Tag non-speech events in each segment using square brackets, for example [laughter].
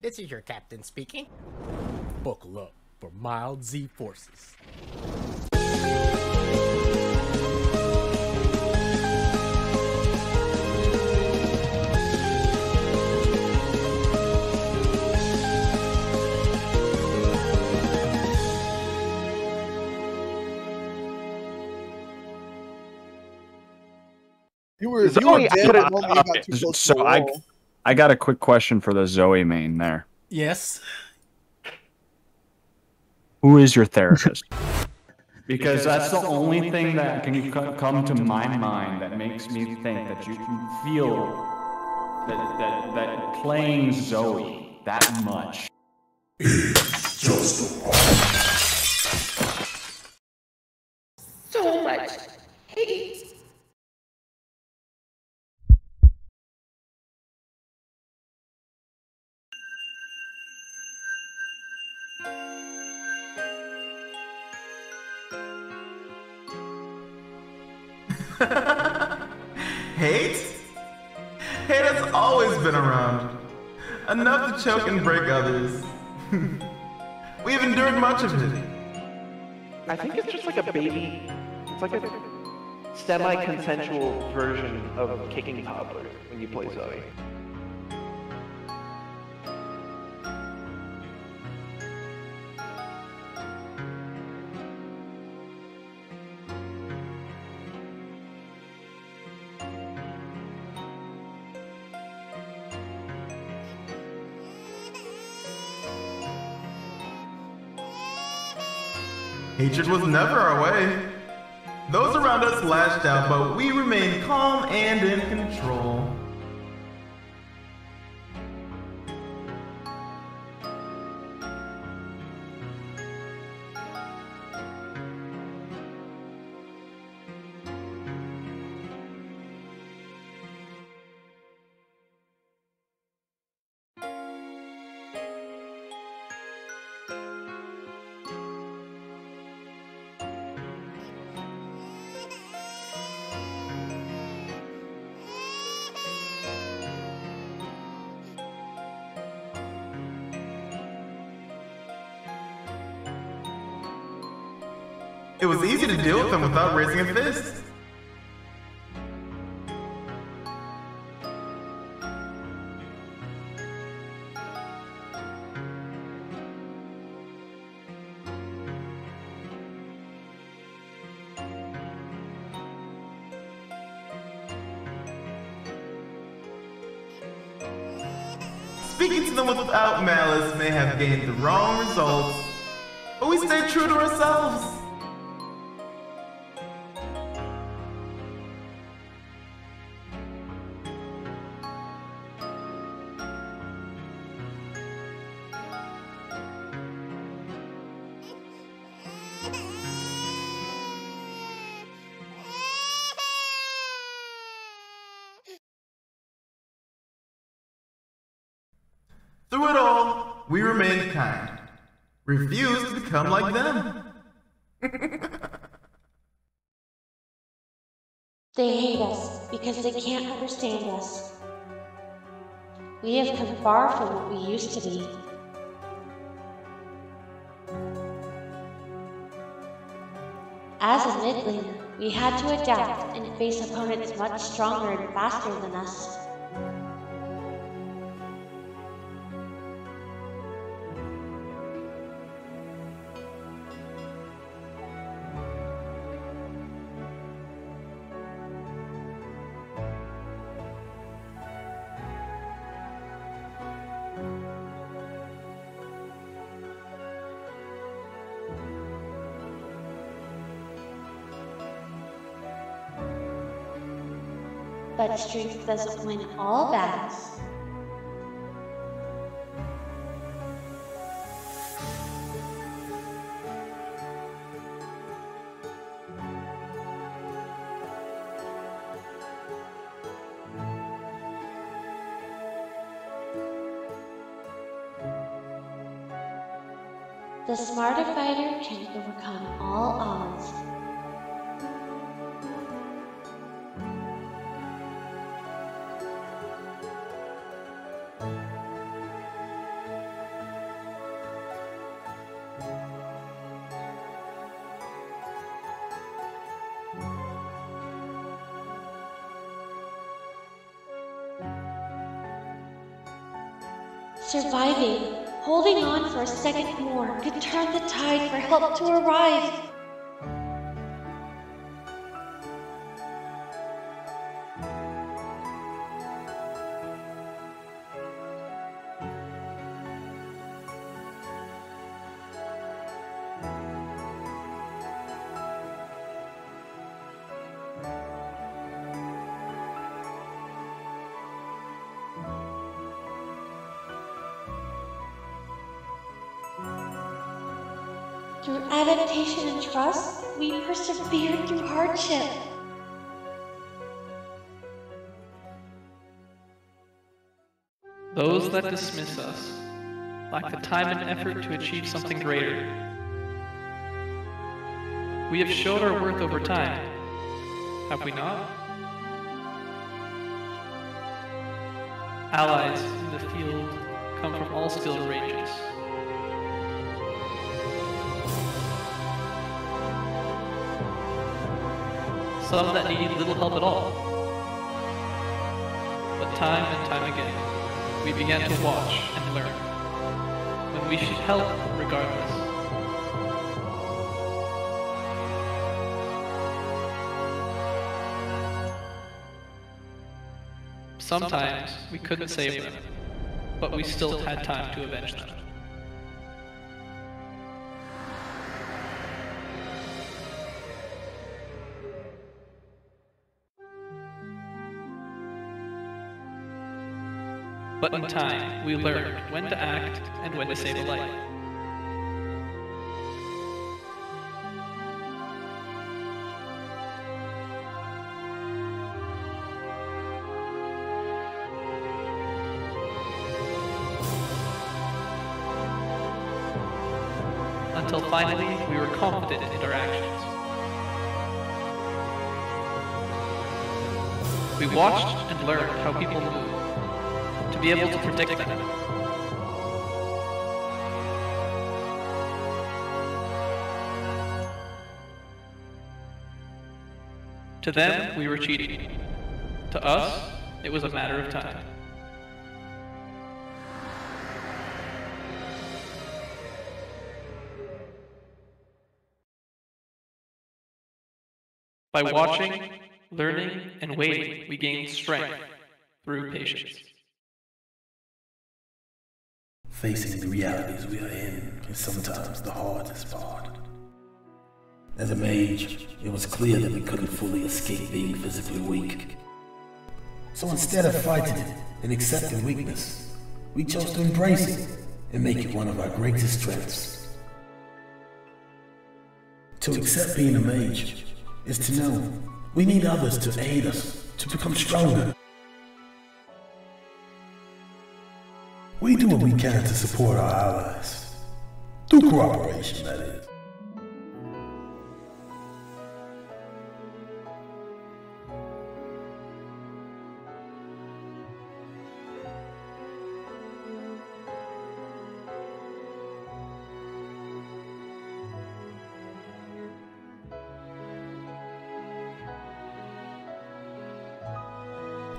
This is your captain speaking. Buckle up for mild Z forces. You were, you Zoe, were I dead could've- [laughs] the moment you got okay, too close to so I- wall. I got a quick question for the Zoe main there. Yes. Who is your therapist? [laughs] because that's the only thing that can co- come to my mind that makes me think that you can feel that, that, that playing Zoe that much. so Enough to choke and break others. [laughs] We've endured much of it. I think it's just like a baby. It's like a semi-consensual version of kicking toddler when you play Zoe. Hatred was never our way. Those around us lashed out, but we remained calm and in control. Was easy to deal with them without raising a fist. Speaking to them without malice may have gained the wrong results, but we stayed true to ourselves. We remained kind, refused to become like them. They hate us because they can't understand us. We have come far from what we used to be. As a mid we had to adapt and face opponents much stronger and faster than us. But strength doesn't win all battles. The smarter fighter can overcome all odds. Surviving, holding on for a second more, could turn the tide for help to arrive. Through adaptation and trust, we persevered through hardship. Those that dismiss us lack the time and effort to achieve something greater. We have showed our worth over time, have we not? Allies in the field come from all skill ranges. Some that need little help at all. But time and time again, we began to watch and learn. When we should help regardless. Sometimes we couldn't save them, but we still had time to avenge them. But in time, we learned when to act and when to save a life. Until finally, we were confident in our actions. We watched and learned how people move, to be able to predict them. To them, we were cheating. To us, it was a matter of time. By watching, learning, and waiting, we gain strength through patience. Facing the realities we are in is sometimes the hardest part. As a mage, it was clear that we couldn't fully escape being physically weak. So instead of fighting and accepting weakness, we chose to embrace it and make it one of our greatest strengths. To accept being a mage is to know we need others to aid us to become stronger. We do what we can to support our allies. Through cooperation, that is.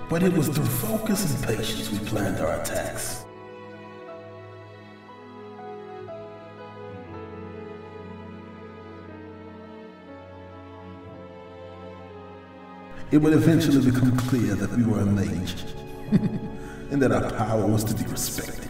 But it was through focus and patience we planned our attacks. It would eventually become clear that we were a mage, [laughs] and that our power was to be respected.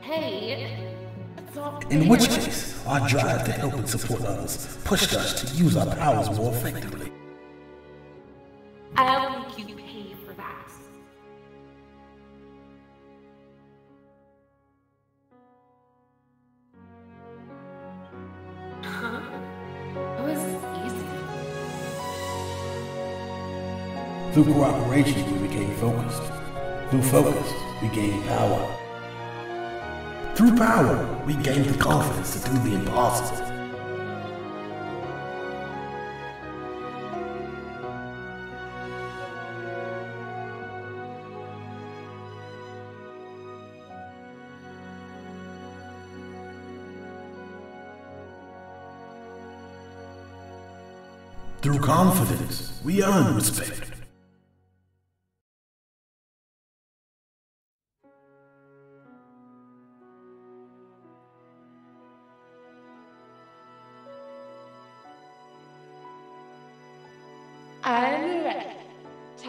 Hey, it's all In which case, our drive to help and support others pushed us to use our powers more effectively. Through cooperation, we became focused. Through focus, we gained power. Through power, we gained the confidence to do the impossible. Through confidence, we earn respect.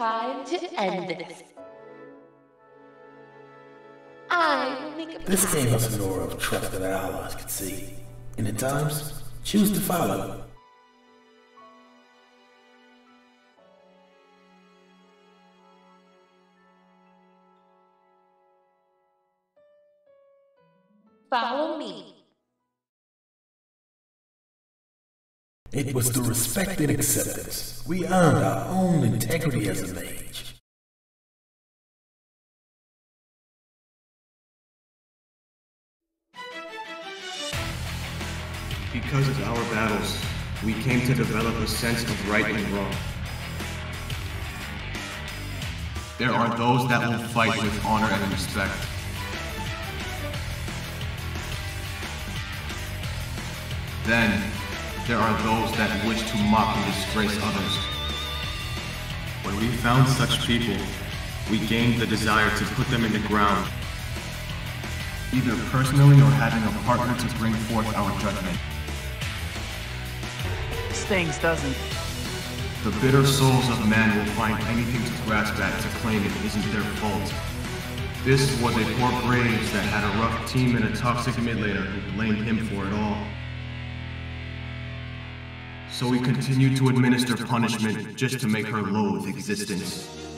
Time to end this. I will make a This gave us an aura of trust that our allies could see, and at times choose to follow. It was through respect and acceptance we earned our own integrity as a mage. Because of our battles, we came to develop a sense of right and wrong. There are those that will fight with honor and respect. Then, there are those that wish to mock and disgrace others. When we found such people, we gained the desire to put them in the ground, either personally or having a partner to bring forth our judgment. Stings doesn't. The bitter souls of man will find anything to grasp at to claim it isn't their fault. This was a poor Graves that had a rough team and a toxic mid laner who blamed him for it all. So we continued to administer punishment just to make her loathe existence.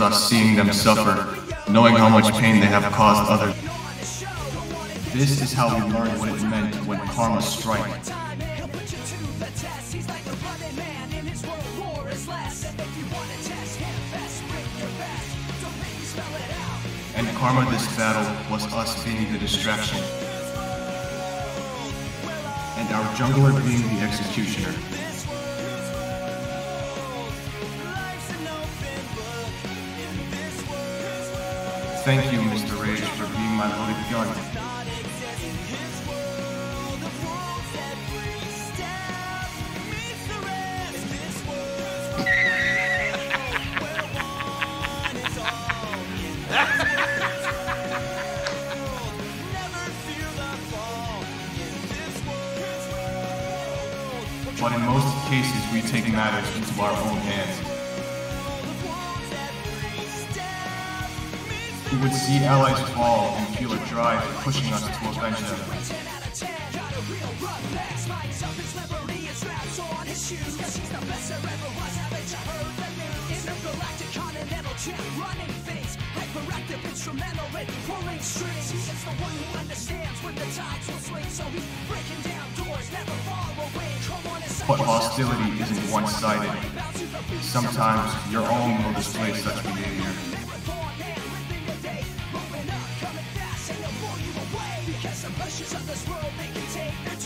Us seeing them suffer, knowing how much pain they have caused others. This is how we learn what it meant when karma strikes. And karma this battle was us being the distraction. And our jungler being the executioner. Thank you, Mr. Rage, for being my loaded gun. But in most cases, we take matters into our own hands. Would see allies fall and feel a drive pushing us to avenge them. But hostility isn't one-sided. Sometimes your own will display such behavior.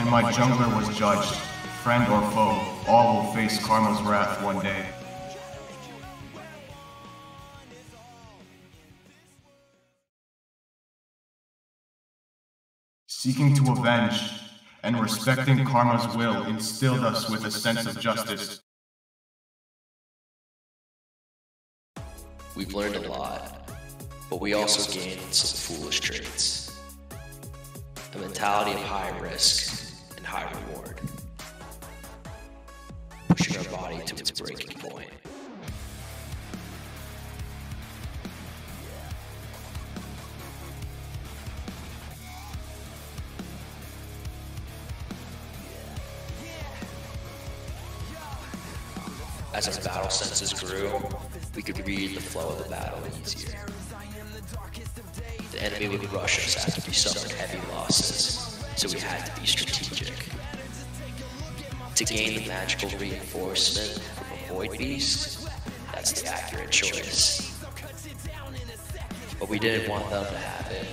And my jungler was judged. Friend or foe, all will face karma's wrath one day. Seeking to avenge and respecting karma's will instilled us with a sense of justice. We've learned a lot, but we also gained some foolish traits. A mentality of high risk high reward, pushing our body to its breaking point. As our battle senses grew, we could read the flow of the battle easier. The enemy would rush us after we suffered heavy losses, so we had to be strategic. To gain the magical reinforcement from a void beast, that's the accurate choice. But we didn't want them to have it.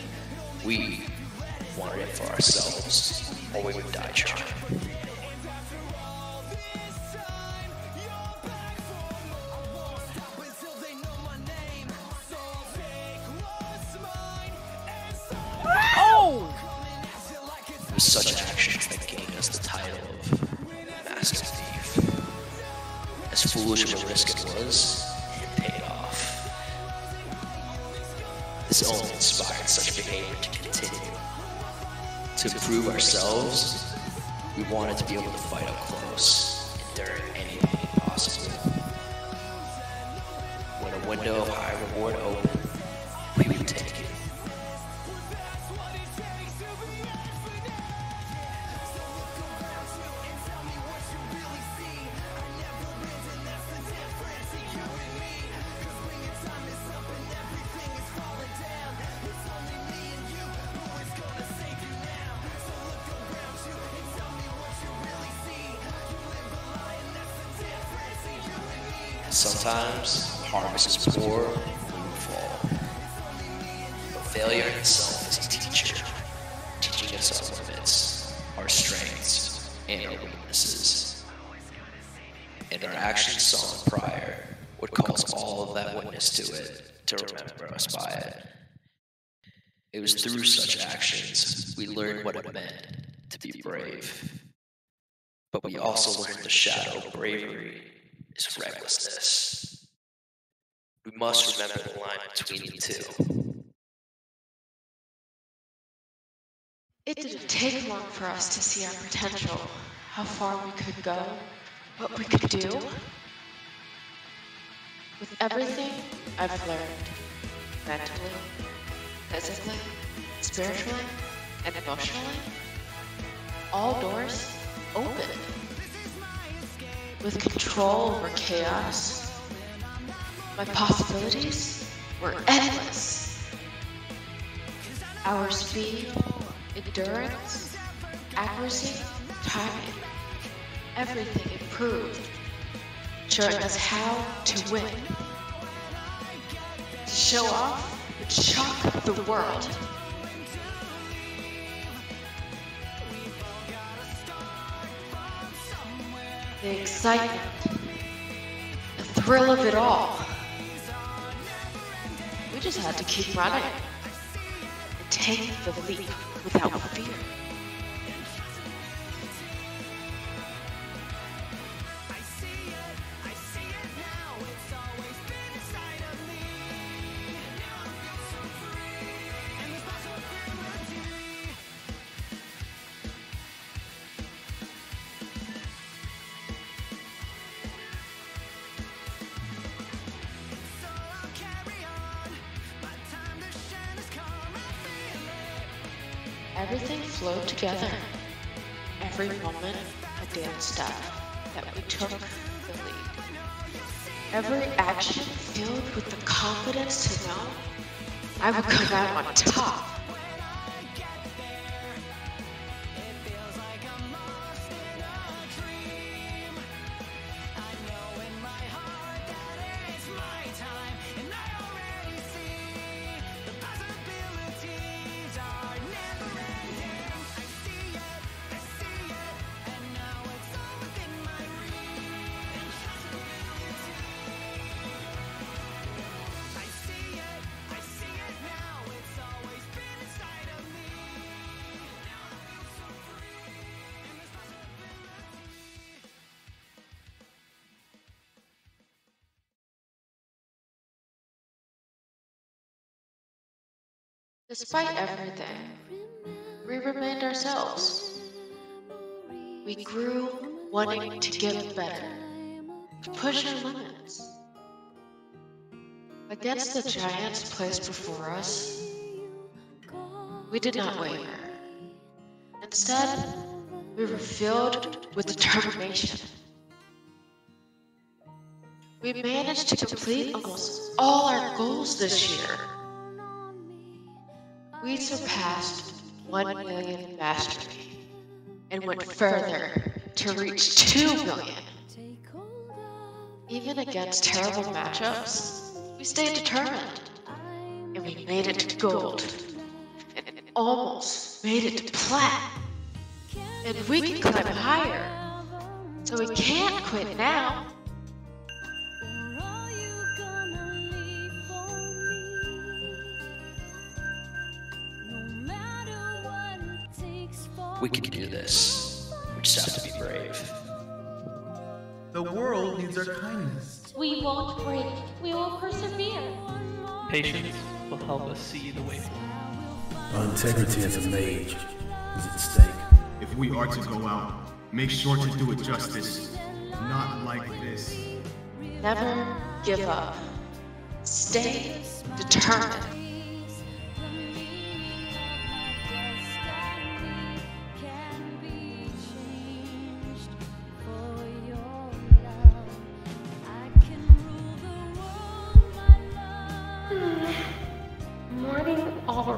We wanted it for ourselves, or we would die trying. Oh! Such actions it was, it paid off. This only inspired such behavior to continue. To improve ourselves, we wanted to be able to fight up close, and enduring Sometimes harvest is poor, will fall. But failure itself is a teacher, teaching us our limits, our strengths, and our weaknesses. And our actions saw prior would cause all of that witness to it to remember us by it. It was through such actions we learned what it meant to be brave. But we also learned the shadow of bravery is recklessness. We must remember the line between the two. It didn't take long for us to see our potential, how far we could go, what we could do. With everything I've learned, mentally, physically, spiritually, and emotionally, all doors opened. With control over chaos, my possibilities were endless. Our speed, endurance, accuracy, timing, everything improved, showing us how to win. To show off would shock the world. The excitement, the thrill of it all. We just had to keep running and take the leap without fear. Everything flowed together. Every moment a dance step that we took the lead. Every action filled with the confidence to know I would come out on top. Despite everything, we remained ourselves. We grew wanting to get better, to push our limits. Against the giants placed before us, we did not waver. Instead, we were filled with determination. We managed to complete almost all our goals this year. We surpassed 1 million mastery and went further to reach 2 million. Even against terrible matchups, we stayed determined. And we made it to gold. And almost made it to plat. And we can climb higher. So we can't quit now. We can do this. We just have to be brave. The world needs our kindness. We won't break. We will persevere. Patience will help us see the way forward. Our integrity as a mage is at stake. If we are to go out, make sure to do it justice. Not like this. Never give up. Stay determined.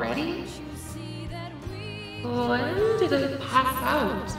Already? When did it pass out?